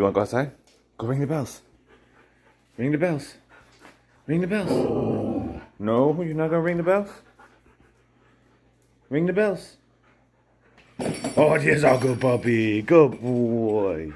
you want to go outside? Go ring the bells. Ring the bells. Ring the bells. No, you're not gonna ring the bells? Ring the bells. Oh, yes, our good puppy. Good boy.